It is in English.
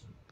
soon.